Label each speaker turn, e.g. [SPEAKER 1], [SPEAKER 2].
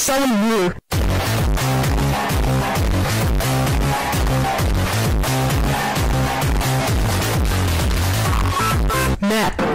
[SPEAKER 1] someone new. Map.